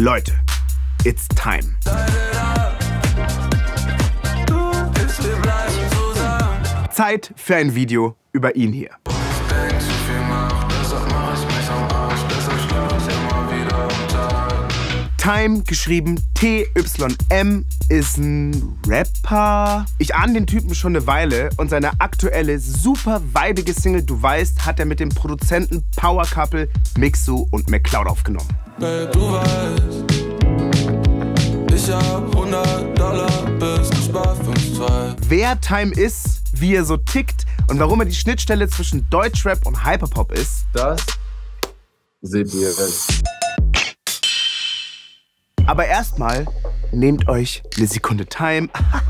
Leute, it's time. Zeit für ein Video über ihn hier. Time, geschrieben T-Y-M, ist ein Rapper. Ich ahne den Typen schon eine Weile und seine aktuelle, super weibige Single Du weißt, hat er mit dem Produzenten Power Couple Mixu und McCloud aufgenommen. Babe, du weißt, ich hab 100 Dollar bis gespart 5, Wer Time ist, wie er so tickt und warum er die Schnittstelle zwischen Deutschrap und Hyperpop ist, das seht ihr jetzt. Aber erstmal nehmt euch eine Sekunde Time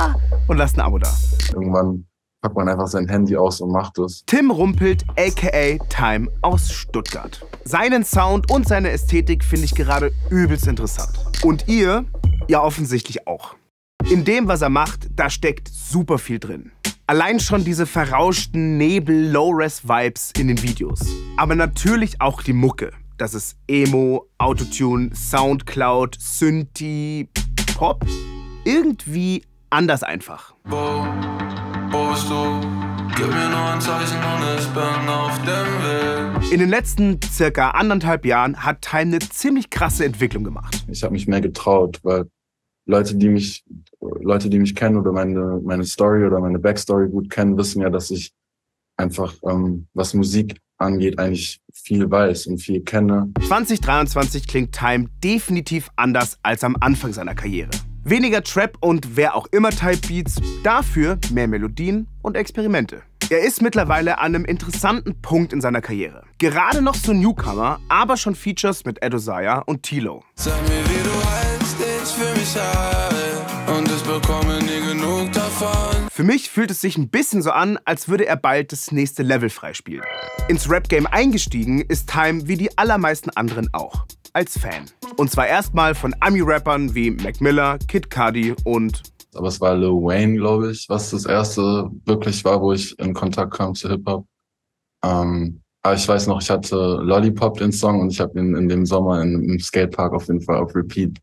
und lasst ein Abo da. Irgendwann packt man einfach sein Handy aus und macht es. Tim Rumpelt, aka Time aus Stuttgart. Seinen Sound und seine Ästhetik finde ich gerade übelst interessant. Und ihr? Ja, offensichtlich auch. In dem, was er macht, da steckt super viel drin. Allein schon diese verrauschten Nebel-Low-Res-Vibes in den Videos. Aber natürlich auch die Mucke. Das ist Emo, Autotune, Soundcloud, Synthi, Pop. Irgendwie anders einfach. Wo, wo bist du? Gib mir nur ein Zeichen und ich bin auf dem Weg. In den letzten circa anderthalb Jahren hat Time eine ziemlich krasse Entwicklung gemacht. Ich habe mich mehr getraut, weil Leute, die mich, Leute, die mich kennen oder meine, meine Story oder meine Backstory gut kennen, wissen ja, dass ich einfach, ähm, was Musik angeht, eigentlich viel weiß und viel kenne. 2023 klingt Time definitiv anders als am Anfang seiner Karriere. Weniger Trap und wer auch immer Type Beats, dafür mehr Melodien und Experimente. Er ist mittlerweile an einem interessanten Punkt in seiner Karriere. Gerade noch so Newcomer, aber schon Features mit Edosaya und Tilo. Sag mir, wie du heißt, ich für mich habe und ich bekomme. Für mich fühlt es sich ein bisschen so an, als würde er bald das nächste Level freispielen. Ins Rap-Game eingestiegen ist Time wie die allermeisten anderen auch. Als Fan. Und zwar erstmal von Ami-Rappern wie Mac Miller, Kid Cudi und aber es war Lil Wayne, glaube ich, was das erste wirklich war, wo ich in Kontakt kam zu Hip-Hop. Ähm, aber ich weiß noch, ich hatte Lollipop den Song und ich habe ihn in dem Sommer in, im Skatepark auf jeden Fall auf Repeat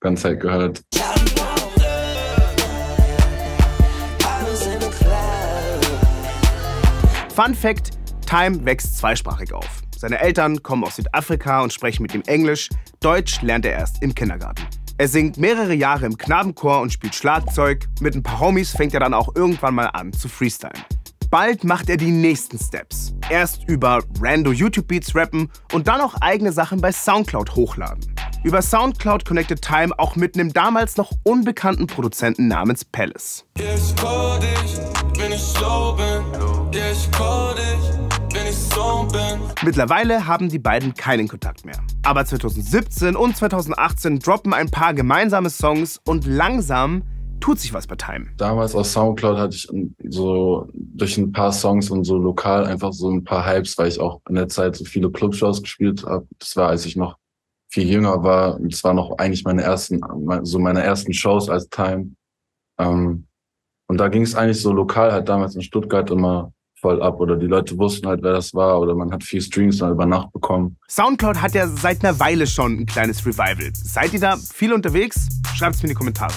ganz Zeit gehört. Fun Fact: Time wächst zweisprachig auf. Seine Eltern kommen aus Südafrika und sprechen mit ihm Englisch. Deutsch lernt er erst im Kindergarten. Er singt mehrere Jahre im Knabenchor und spielt Schlagzeug. Mit ein paar Homies fängt er dann auch irgendwann mal an zu freestylen. Bald macht er die nächsten Steps. Erst über rando YouTube-Beats rappen und dann auch eigene Sachen bei Soundcloud hochladen. Über Soundcloud connected Time auch mit einem damals noch unbekannten Produzenten namens Palace. Wenn ich so bin. Ich call dich, wenn ich so bin. Mittlerweile haben die beiden keinen Kontakt mehr. Aber 2017 und 2018 droppen ein paar gemeinsame Songs und langsam tut sich was bei Time. Damals auf Soundcloud hatte ich so durch ein paar Songs und so lokal einfach so ein paar Hypes, weil ich auch in der Zeit so viele Clubshows gespielt habe. Das war, als ich noch viel jünger war. Das war noch eigentlich meine ersten, so meine ersten Shows als Time. Ähm, und da ging es eigentlich so lokal halt damals in Stuttgart immer voll ab oder die Leute wussten halt, wer das war oder man hat viel Streams dann über Nacht bekommen. Soundcloud hat ja seit einer Weile schon ein kleines Revival. Seid ihr da viel unterwegs? Schreibt es mir in die Kommentare.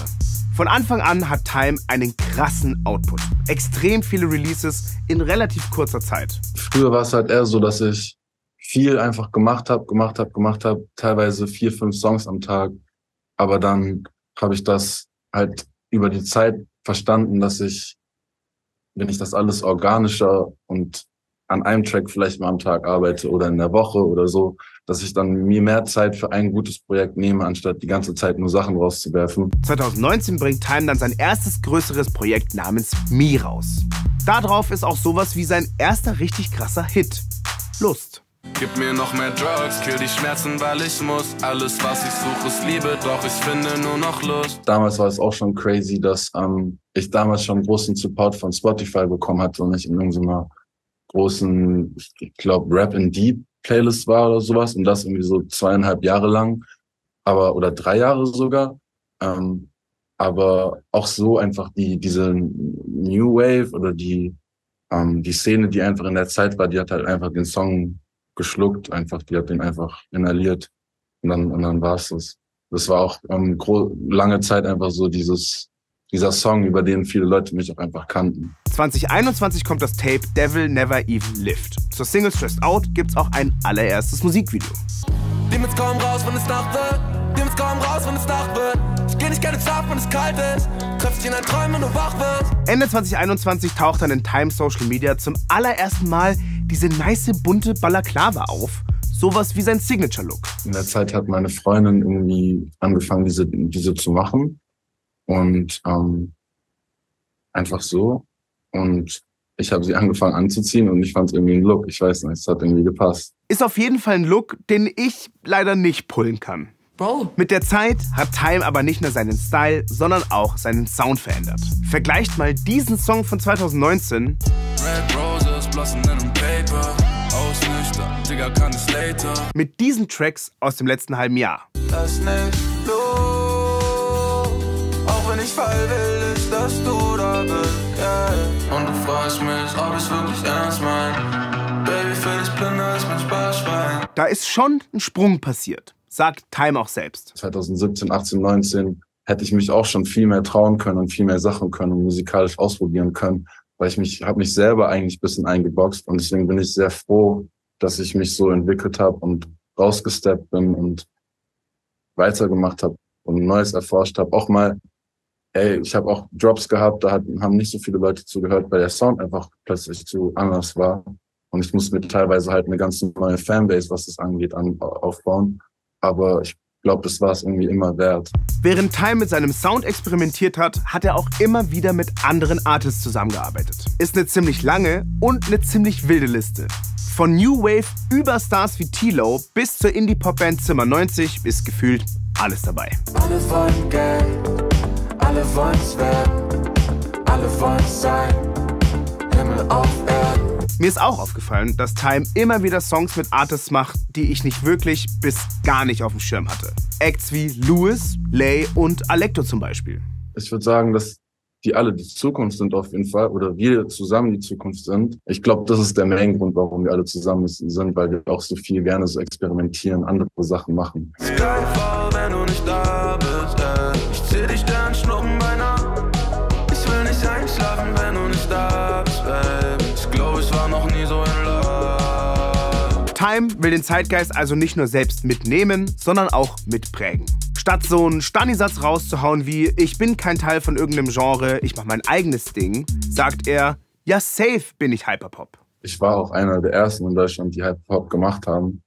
Von Anfang an hat Time einen krassen Output. Extrem viele Releases in relativ kurzer Zeit. Früher war es halt eher so, dass ich viel einfach gemacht habe, gemacht habe, gemacht habe, teilweise vier, fünf Songs am Tag. Aber dann habe ich das halt über die Zeit verstanden, dass ich, wenn ich das alles organischer und an einem Track vielleicht mal am Tag arbeite oder in der Woche oder so, dass ich dann mir mehr Zeit für ein gutes Projekt nehme, anstatt die ganze Zeit nur Sachen rauszuwerfen. 2019 bringt Time dann sein erstes größeres Projekt namens Me raus. Darauf ist auch sowas wie sein erster richtig krasser Hit. Lust. Gib mir noch mehr Drugs, kill die Schmerzen, weil ich muss. Alles, was ich suche, ist Liebe, doch ich finde nur noch Lust. Damals war es auch schon crazy, dass ähm, ich damals schon großen Support von Spotify bekommen hatte und ich in irgendeiner großen, ich glaube, Rap in Deep Playlist war oder sowas und das irgendwie so zweieinhalb Jahre lang, aber oder drei Jahre sogar. Ähm, aber auch so einfach die diese New Wave oder die ähm, die Szene, die einfach in der Zeit war, die hat halt einfach den Song geschluckt, einfach, die hat den einfach inhaliert und dann und dann war's das. Das war auch ähm, lange Zeit einfach so dieses, dieser Song, über den viele Leute mich auch einfach kannten. 2021 kommt das Tape Devil Never Even Lived. Zur Single Stressed Out gibt's auch ein allererstes Musikvideo. Demons kaum raus, wenn es Nacht wird. Demons kaum raus, wenn es Nacht wird. Ich geh nicht gerne schlafen, wenn es kalt ist. Treff dich in deinen Träumen, wenn du wach wirst. Ende 2021 taucht dann in Time Social Media zum allerersten Mal diese nice bunte Balaklava auf. Sowas wie sein Signature-Look. In der Zeit hat meine Freundin irgendwie angefangen, diese, diese zu machen. Und ähm, einfach so. Und ich habe sie angefangen anzuziehen und ich fand es irgendwie ein Look. Ich weiß nicht, es hat irgendwie gepasst. Ist auf jeden Fall ein Look, den ich leider nicht pullen kann. Bro. Mit der Zeit hat Time aber nicht nur seinen Style, sondern auch seinen Sound verändert. Vergleicht mal diesen Song von 2019 Digga, mit diesen Tracks aus dem letzten halben Jahr. Lass nicht los, auch wenn ich fall will, ist, dass du da bist, yeah. Und du fragst mich, ob ich wirklich ernst mein. Baby, für dich bin als mein Sparschwein. Da ist schon ein Sprung passiert sagt Time auch selbst. 2017, 18, 19 hätte ich mich auch schon viel mehr trauen können und viel mehr Sachen können und musikalisch ausprobieren können, weil ich mich habe mich selber eigentlich ein bisschen eingeboxt und deswegen bin ich sehr froh, dass ich mich so entwickelt habe und rausgesteppt bin und weitergemacht habe und Neues erforscht habe. Auch mal, ey, ich habe auch Drops gehabt, da hat, haben nicht so viele Leute zugehört, weil der Sound einfach plötzlich zu anders war. Und ich muss mir teilweise halt eine ganz neue Fanbase, was das angeht, an, aufbauen aber ich glaube, das war es irgendwie immer wert. Während Time mit seinem Sound experimentiert hat, hat er auch immer wieder mit anderen Artists zusammengearbeitet. Ist eine ziemlich lange und eine ziemlich wilde Liste. Von New Wave über Stars wie Tilo bis zur Indie-Pop-Band Zimmer 90 ist gefühlt alles dabei. Alle wollen Geld, alle wollen's werden, alle wollen's sein, Himmel auf Erden. Mir ist auch aufgefallen, dass Time immer wieder Songs mit Artists macht, die ich nicht wirklich bis gar nicht auf dem Schirm hatte. Acts wie Louis, Lay und Alecto zum Beispiel. Ich würde sagen, dass die alle die Zukunft sind auf jeden Fall oder wir zusammen die Zukunft sind. Ich glaube, das ist der Main Grund, warum wir alle zusammen sind, weil wir auch so viel gerne so experimentieren, andere Sachen machen. Skyfall, wenn du nicht da bist, ey. Ich zieh dich dann schnuppen bei Nacht. Ich will nicht einschlafen, wenn du nicht da bist, ey. Ich glaube, ich war noch nie so in love. Time will den Zeitgeist also nicht nur selbst mitnehmen, sondern auch mitprägen. Statt so einen Stani-Satz rauszuhauen wie Ich bin kein Teil von irgendeinem Genre, ich mache mein eigenes Ding, sagt er, ja safe bin ich Hyperpop. Ich war auch einer der ersten in Deutschland, die Hyperpop gemacht haben.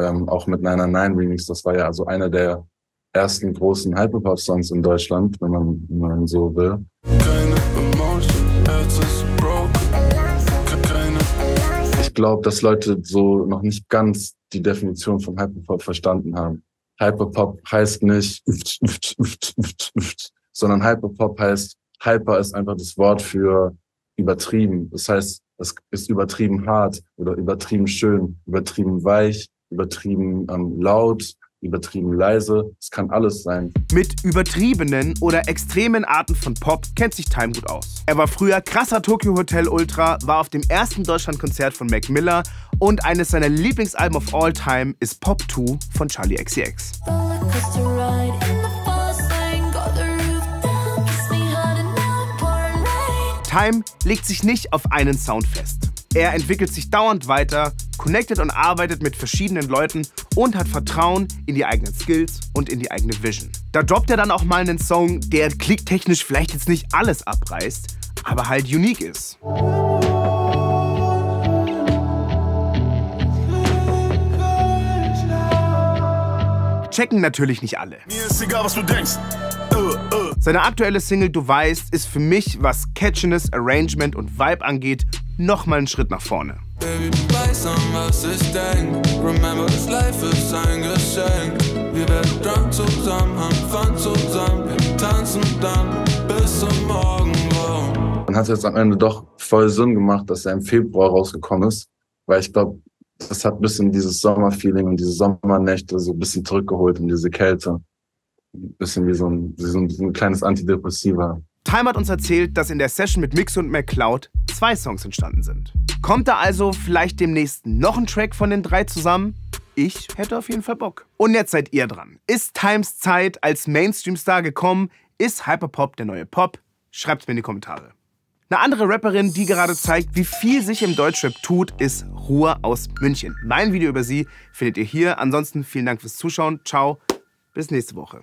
Ähm, auch mit Niner Nine Remix, das war ja also einer der ersten großen Hyperpop-Songs in Deutschland, wenn man, wenn man so will. Emotion, glaube, dass Leute so noch nicht ganz die Definition von Hyperpop verstanden haben. Hyperpop heißt nicht, sondern Hyperpop heißt, Hyper ist einfach das Wort für übertrieben. Das heißt, es ist übertrieben hart oder übertrieben schön, übertrieben weich, übertrieben ähm, laut, übertrieben leise. Es kann alles sein. Mit übertriebenen oder extremen Arten von Pop kennt sich Time gut aus. Er war früher krasser Tokyo Hotel Ultra, war auf dem ersten Deutschlandkonzert von Mac Miller und eines seiner Lieblingsalben of all time ist Pop 2 von Charlie XCX. Time legt sich nicht auf einen Sound fest. Er entwickelt sich dauernd weiter, connectet und arbeitet mit verschiedenen Leuten und hat Vertrauen in die eigenen Skills und in die eigene Vision. Da droppt er dann auch mal einen Song, der klicktechnisch vielleicht jetzt nicht alles abreißt, aber halt unique ist. Checken natürlich nicht alle. Mir ist egal, was du denkst. Seine aktuelle Single Du weißt ist für mich, was Catchiness, Arrangement und Vibe angeht, nochmal einen Schritt nach vorne. Baby, weiß an, was ich denk. Remember, this life ist ein Geschenk. Wir werden drunk zusammen, haben Fun zusammen. Wir tanzen dann bis zum Morgen. Dann hat es jetzt am Ende doch voll Sinn gemacht, dass er im Februar rausgekommen ist. Weil ich glaube, das hat ein bisschen dieses Sommerfeeling und diese Sommernächte so ein bisschen zurückgeholt in diese Kälte. Ein bisschen wie so ein, wie so ein, so ein kleines Antidepressiva. Time hat uns erzählt, dass in der Session mit Mix und McCloud zwei Songs entstanden sind. Kommt da also vielleicht demnächst noch ein Track von den drei zusammen? Ich hätte auf jeden Fall Bock. Und jetzt seid ihr dran. Ist Times Zeit als Mainstream-Star gekommen? Ist Hyperpop der neue Pop? Schreibt's mir in die Kommentare. Eine andere Rapperin, die gerade zeigt, wie viel sich im Deutschrap tut, ist Ruhr aus München. Mein Video über sie findet ihr hier. Ansonsten vielen Dank fürs Zuschauen. Ciao, bis nächste Woche.